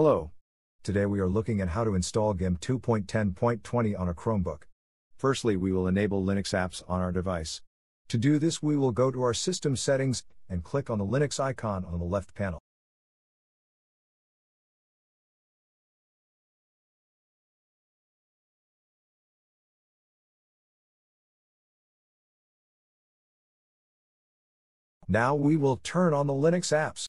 Hello. Today we are looking at how to install GIMP 2.10.20 on a Chromebook. Firstly, we will enable Linux apps on our device. To do this, we will go to our system settings and click on the Linux icon on the left panel. Now we will turn on the Linux apps.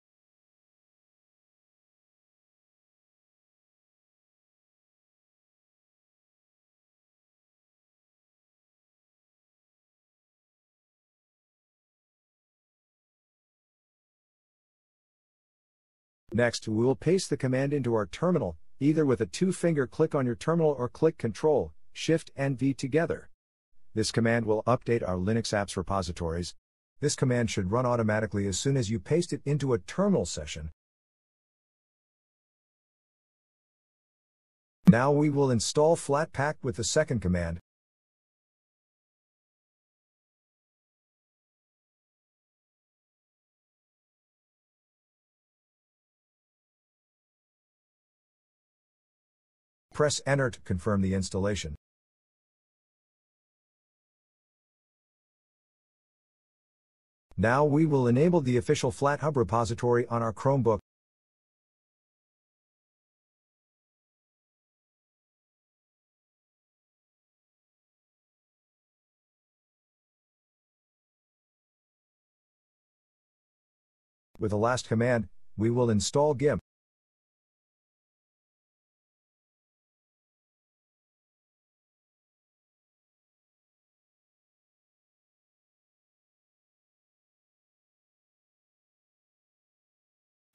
Next, we will paste the command into our terminal, either with a two-finger click on your terminal or click Ctrl, Shift and V together. This command will update our Linux apps repositories. This command should run automatically as soon as you paste it into a terminal session. Now we will install Flatpak with the second command. Press Enter to confirm the installation. Now we will enable the official FlatHub repository on our Chromebook. With the last command, we will install GIMP.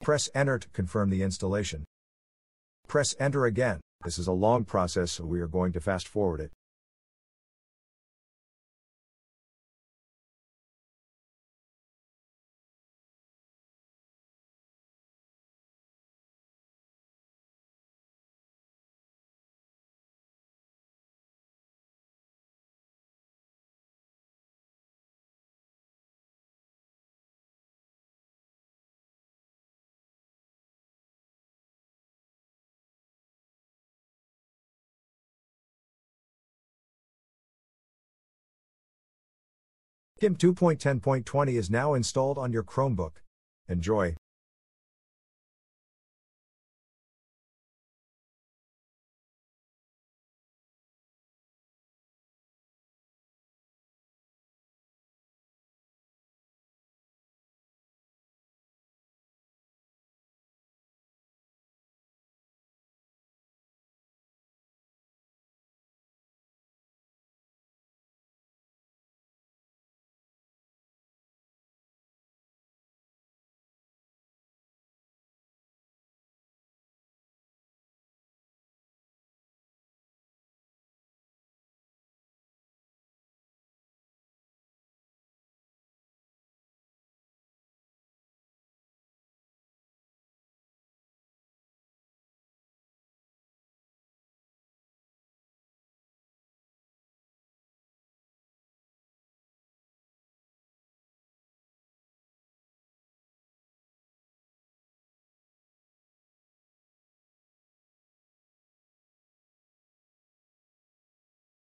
Press Enter to confirm the installation. Press Enter again. This is a long process, so we are going to fast forward it. GIMP 2.10.20 is now installed on your Chromebook. Enjoy!